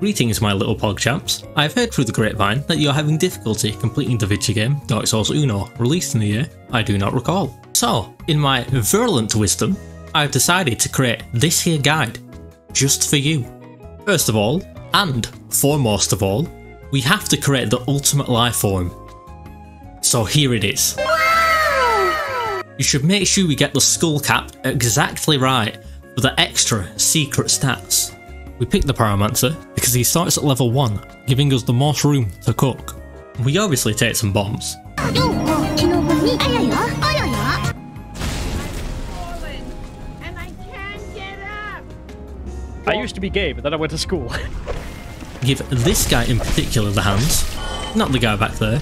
Greetings my little pog pogchamps. I've heard through the grapevine that you're having difficulty completing the video game Dark Souls Uno, released in the year I do not recall. So, in my virulent wisdom, I've decided to create this here guide, just for you. First of all, and foremost of all, we have to create the ultimate life form. So here it is. You should make sure we get the skull cap exactly right for the extra secret stats. We pick the Pyromancer because he starts at level 1, giving us the most room to cook. We obviously take some bombs. I used to be gay, but then I went to school. Give this guy in particular the hands, not the guy back there,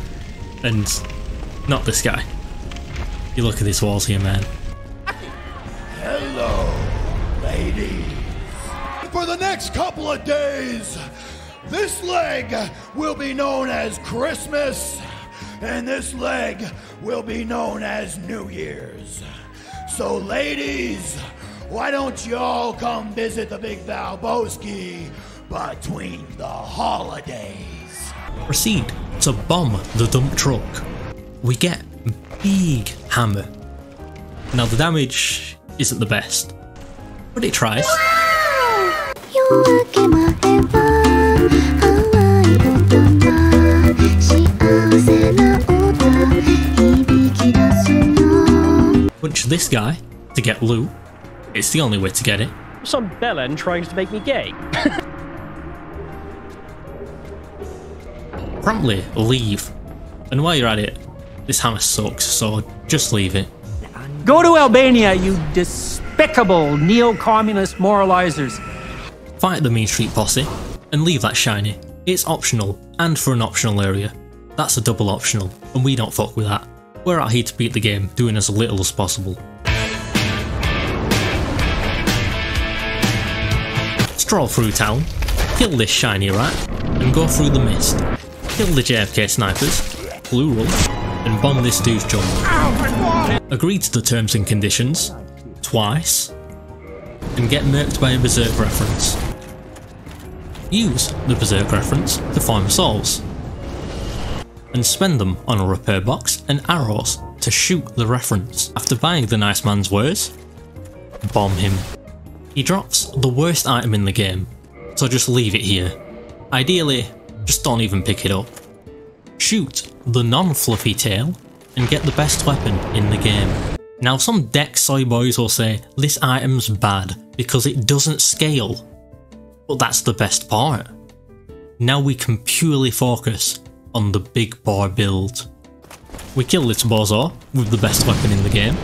and not this guy. You look at these walls here, man. Hello, lady. For the next couple of days, this leg will be known as Christmas, and this leg will be known as New Year's. So, ladies, why don't y'all come visit the Big Valboski between the holidays? Proceed to bomb the dump truck. We get big hammer. Now the damage isn't the best, but it tries. Punch this guy to get loot. It's the only way to get it. Some bellend trying to make me gay. Promptly leave. And while you're at it, this hammer sucks, so just leave it. Go to Albania, you despicable neo-communist moralizers. Fight the Mean Street Posse, and leave that shiny. It's optional, and for an optional area. That's a double optional, and we don't fuck with that. We're out here to beat the game, doing as little as possible. Stroll through town, kill this shiny rat, and go through the mist. Kill the JFK snipers, plural, and bomb this dude's jungle. Agree to the terms and conditions, twice, and get murked by a Berserk reference. Use the Berserk reference to farm souls, and spend them on a repair box and arrows to shoot the reference. After buying the nice man's wares, bomb him. He drops the worst item in the game, so just leave it here. Ideally, just don't even pick it up. Shoot the non-fluffy tail and get the best weapon in the game. Now some deck soy boys will say this item's bad because it doesn't scale, but that's the best part. Now we can purely focus on the big bar build. We kill this bozo with the best weapon in the game,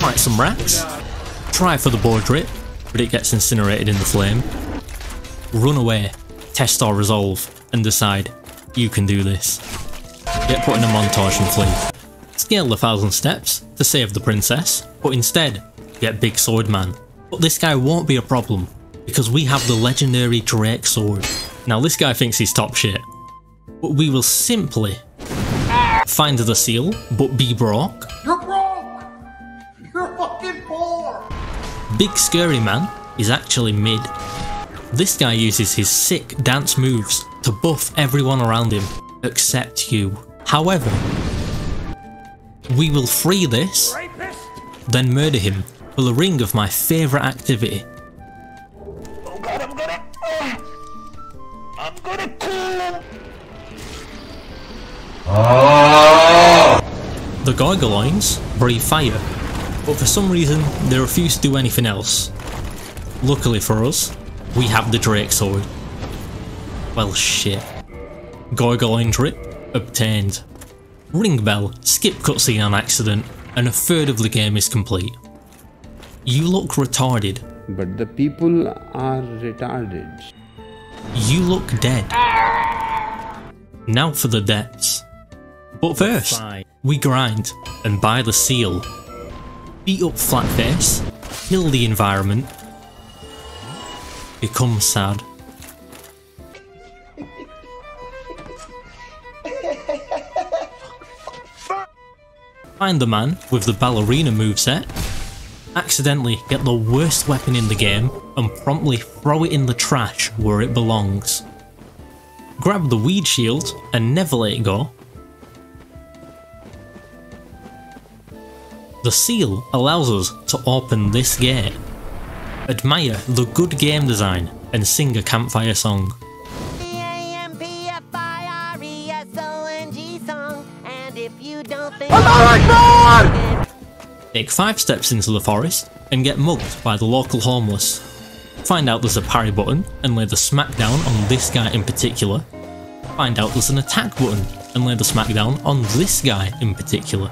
fight some rats, try for the board drip, but it gets incinerated in the flame, run away, test our resolve, and decide you can do this. Get put in a montage and flee. Scale the thousand steps to save the princess, but instead get Big Sword Man. But this guy won't be a problem because we have the legendary Drake Sword. Now this guy thinks he's top shit, but we will simply find the seal, but be broke. You're broke! You're fucking poor! Big Scary Man is actually mid. This guy uses his sick dance moves to buff everyone around him, except you. However, we will free this, then murder him for the ring of my favourite activity. The Gargoyles breathe fire, but for some reason they refuse to do anything else. Luckily for us, we have the Drake Sword. Well shit. Gargoyle drip obtained. Ring bell, skip cutscene on accident, and a third of the game is complete. You look retarded. But the people are retarded. You look dead. Now for the depths. But first, we grind and buy the seal. Beat up Flatface, kill the environment, become sad. Find the man with the ballerina moveset, accidentally get the worst weapon in the game and promptly throw it in the trash where it belongs. grab the weed shield and never let it go. The seal allows us to open this gate, admire the good game design and sing a campfire song. Take 5 steps into the forest and get mugged by the local homeless. Find out there's a parry button and lay the smackdown on this guy in particular. Find out there's an attack button and lay the smackdown on this guy in particular.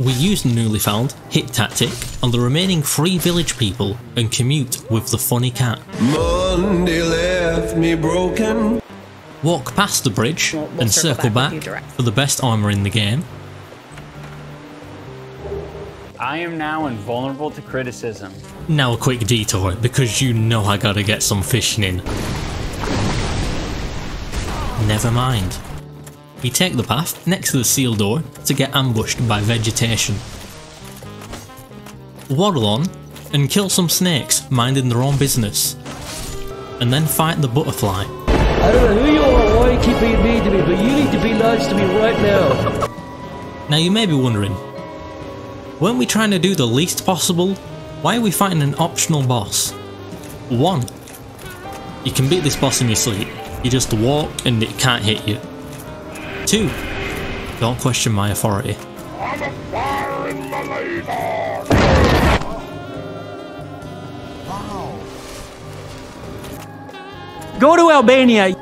We use the newly found hit tactic on the remaining three village people and commute with the funny cat. Monday left me broken. Walk past the bridge We'll- we'll and circle circle back back with you direct. for the best armour in the game. I am now invulnerable to criticism. Now a quick detour because you know I gotta get some fishing in. Never mind. We take the path next to the seal door to get ambushed by vegetation. Waddle on and kill some snakes minding their own business. And then fight the butterfly. I don't know who you are, or why you keep being mean to me, but you need to be nice to me right now. Now you may be wondering, weren't we trying to do the least possible? Why are we fighting an optional boss? 1. You can beat this boss in your sleep. You just walk and it can't hit you. 2. Don't question my authority. Go to Albania.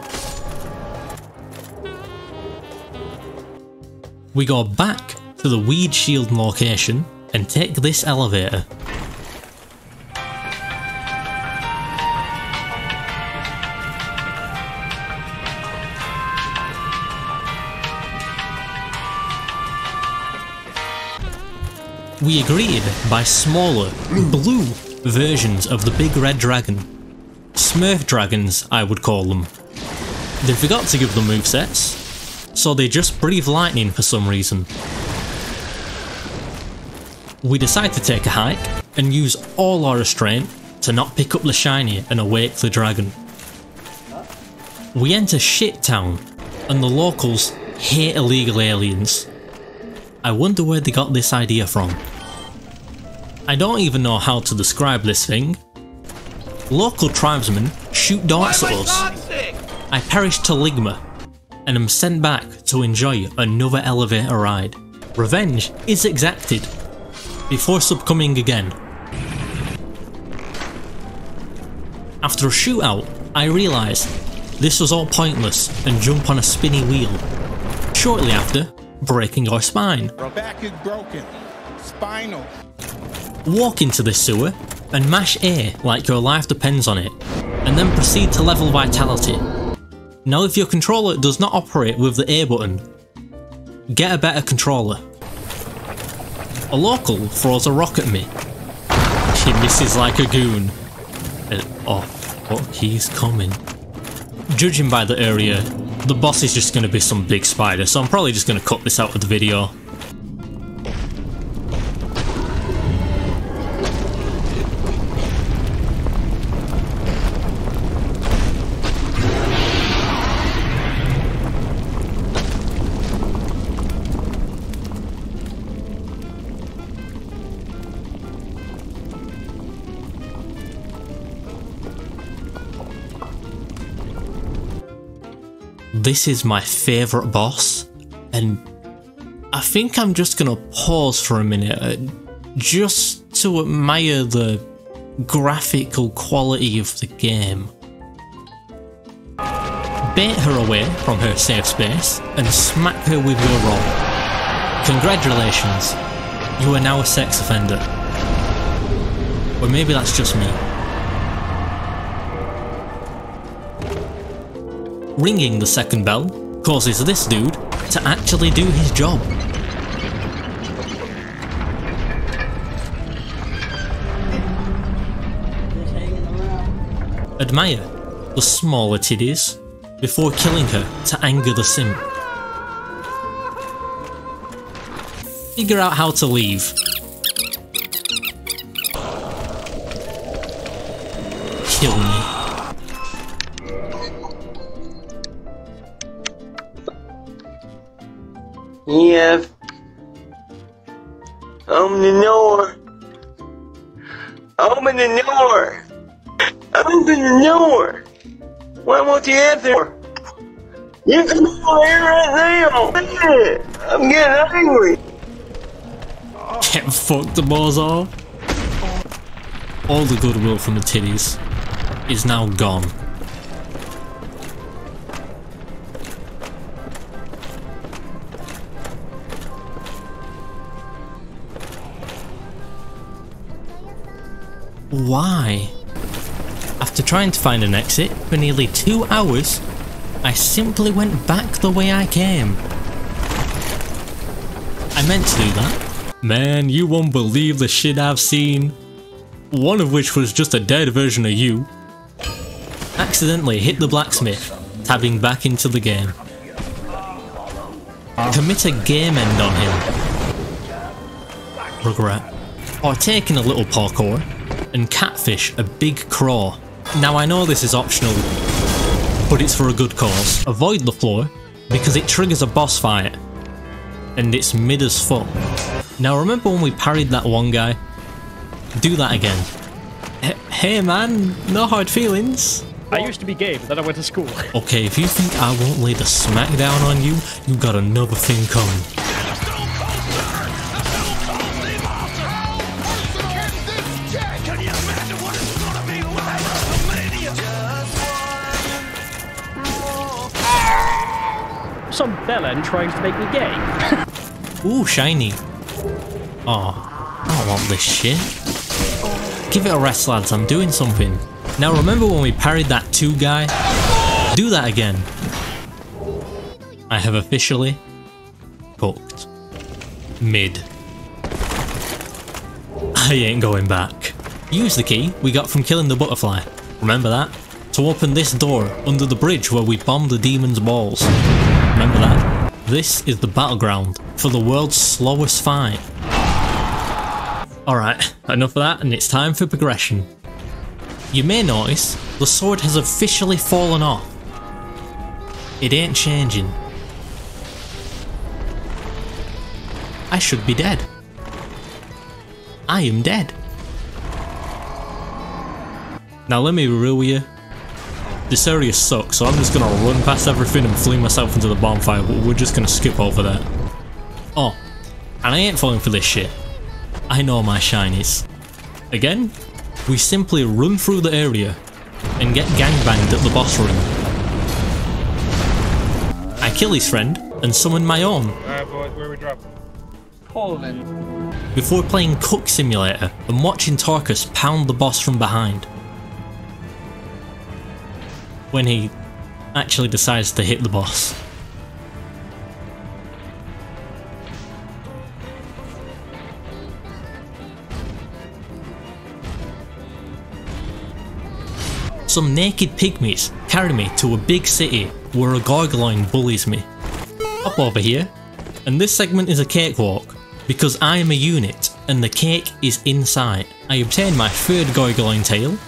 We go back to the weed shield location and take this elevator. We agreed by smaller, blue versions of the big red dragon. Smurf dragons, I would call them. They forgot to give them movesets, so they just breathe lightning for some reason. We decide to take a hike and use all our restraint to not pick up the shiny and awake the dragon. We enter Shit Town, and the locals hate illegal aliens. I wonder where they got this idea from. I don't even know how to describe this thing. Local tribesmen shoot darts at us. I perish to Ligma and am sent back to enjoy another elevator ride. Revenge is exacted before succumbing again. After a shootout, I realise this was all pointless and jump on a spinny wheel. Shortly after, breaking our spine. Back is broken. Spinal. Walk into the sewer and mash A like your life depends on it, and then proceed to level vitality. Now if your controller does not operate with the A button, get a better controller. A local throws a rock at me. She misses like a goon. And oh, fuck, he's coming. Judging by the area, the boss is just going to be some big spider, so I'm probably just going to cut this out of the video. This is my favourite boss, and I think I'm just gonna pause for a minute uh, just to admire the graphical quality of the game. Bait her away from her safe space and smack her with your rod. Congratulations, you are now a sex offender. Or maybe that's just me. Ringing the second bell causes this dude to actually do his job. Admire the smaller titties before killing her to anger the simp. Figure out how to leave. Kill Yeah. Open the door. Open the door. Open the door. Why won't you answer? You can go here right now. I'm getting angry. Get fucked, off. All the goodwill from the titties is now gone. Why? After trying to find an exit for nearly two hours, I simply went back the way I came. I meant to do that. Man, you won't believe the shit I've seen. One of which was just a dead version of you. Accidentally hit the blacksmith, tabbing back into the game. Commit a game end on him. Regret. Or taking a little parkour and catfish a big craw. Now I know this is optional, but it's for a good cause. Avoid the floor because it triggers a boss fight and it's mid as fuck. Now remember when we parried that one guy? Do that again. H hey man, no hard feelings. I used to be gay, but then I went to school. Okay, if you think I won't lay the smackdown on you, you got another thing coming. Some bellend trying to make me gay. Ooh, shiny. Oh, I don't want this shit. Give it a rest, lads. I'm doing something. Now, remember when we parried that two guy? Do that again. I have officially cooked. Mid. I ain't going back. Use the key we got from killing the butterfly. Remember that? To open this door under the bridge where we bombed the demon's balls. Remember that? This is the battleground for the world's slowest fight. Alright, enough of that and it's time for progression. You may notice the sword has officially fallen off. It ain't changing. I should be dead. I am dead. Now let me with you. This area sucks, so I'm just gonna run past everything and fling myself into the bonfire, but we're just gonna skip over that. Oh, and I ain't falling for this shit. I know my shinies. Again, we simply run through the area and get gangbanged at the boss room. I kill his friend and summon my own. Alright, boys, where we dropping? Poland. Before playing Cook Simulator and watching Tarkus pound the boss from behind. When he actually decides to hit the boss. Some naked pygmies carry me to a big city where a gargoyline bullies me. Up over here, and this segment is a cakewalk because I am a unit and the cake is inside. I obtain my third gargoyline tail,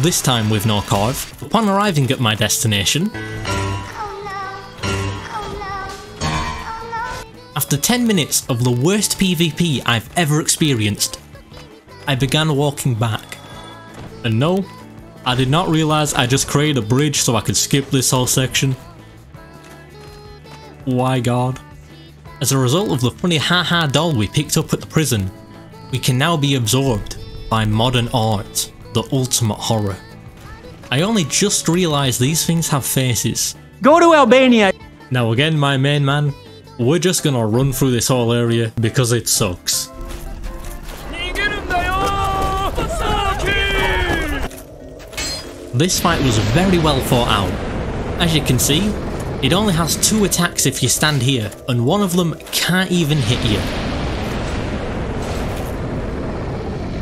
this time with no carve. Upon arriving at my destination, after 10 minutes of the worst PvP I've ever experienced, I began walking back. And no, I did not realise I just created a bridge so I could skip this whole section. Why god? As a result of the funny haha doll we picked up at the prison, we can now be absorbed by modern art, the ultimate horror. I only just realised these things have faces. Go to Albania! Now again my main man, we're just gonna run through this whole area because it sucks. This fight was very well thought out. As you can see, it only has two attacks if you stand here, and one of them can't even hit you.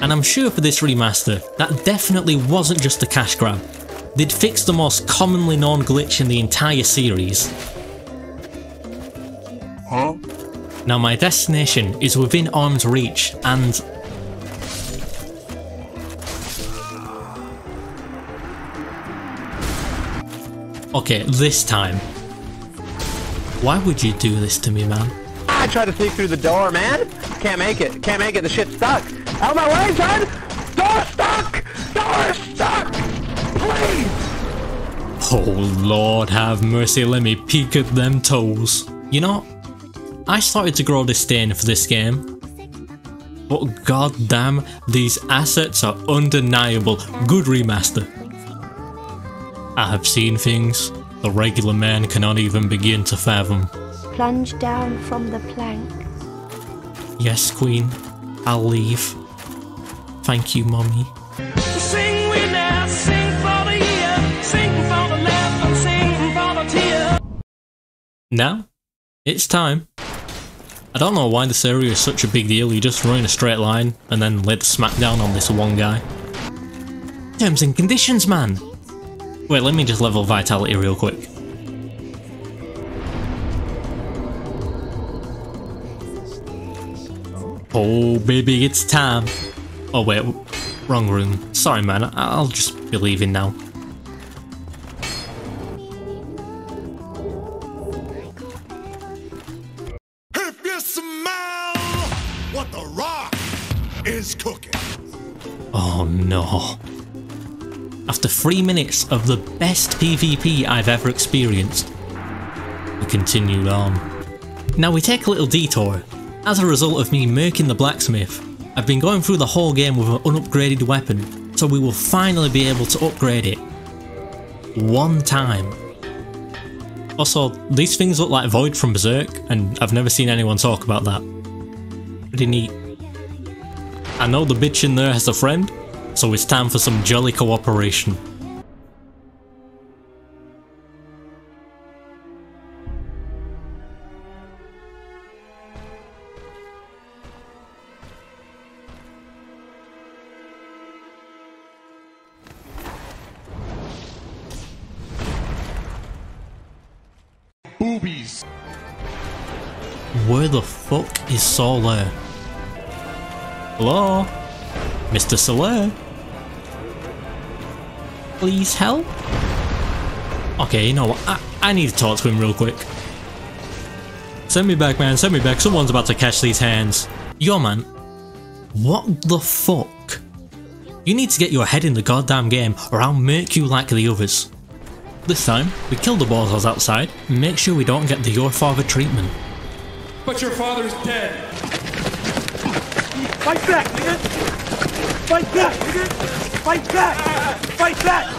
And I'm sure for this remaster, that definitely wasn't just a cash grab. They'd fixed the most commonly known glitch in the entire series. Huh? Now my destination is within arm's reach, and Okay, this time. Why would you do this to me, man? I tried to sneak through the door, man. Can't make it. Can't make it. The shit's stuck. Out of my way, son! Door stuck! Door stuck! Please! Oh lord have mercy, let me peek at them toes. You know, I started to grow disdain for this game. But goddamn, these assets are undeniable. Good remaster. I have seen things the regular man cannot even begin to fathom. Plunge down from the plank. Yes, Queen, I'll leave. Thank you, Mommy. Sing we now, sing for the year, sing for the laugh and sing for the tear. Now, it's time. I don't know why this area is such a big deal, you just run in a straight line and then lay the smackdown on this one guy. Terms and conditions, man! Wait, let me just level vitality real quick. Oh baby, it's time! Oh wait, wrong room. Sorry man, I I'll just be leaving now. If you smell what the rock is cooking. Oh no. After three minutes of the best PvP I've ever experienced, we continued on. Now we take a little detour. As a result of me murking the blacksmith, I've been going through the whole game with an unupgraded weapon, so we will finally be able to upgrade it. One time. Also, these things look like Void from Berserk, and I've never seen anyone talk about that. Pretty neat. I know the bitch in there has a friend, so it's time for some jolly cooperation. Boobies. Where the fuck is Solaire? Hello? Mr. Solaire? Please help? Okay, you know what? I, I need to talk to him real quick. Send me back, man. Send me back. Someone's about to catch these hands. Yo, man. What the fuck? You need to get your head in the goddamn game or I'll make you like the others. This time, we kill the bozos outside and make sure we don't get the your father treatment. But your father's dead. Fight back, nigga! Fight back, nigga! Fight back! Fight back!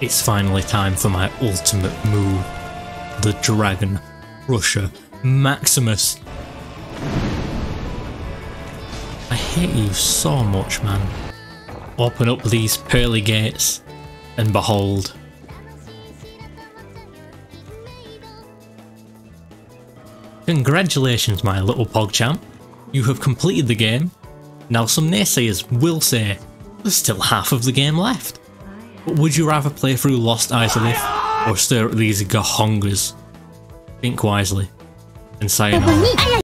It's finally time for my ultimate move. The Dragon Crusher Maximus. I hate you so much, man. Open up these pearly gates, and behold. Congratulations, my little PogChamp. You have completed the game. Now some naysayers will say, there's still half of the game left. But would you rather play through Lost Izalith or stare at these gahongas? Think wisely. And sayonara.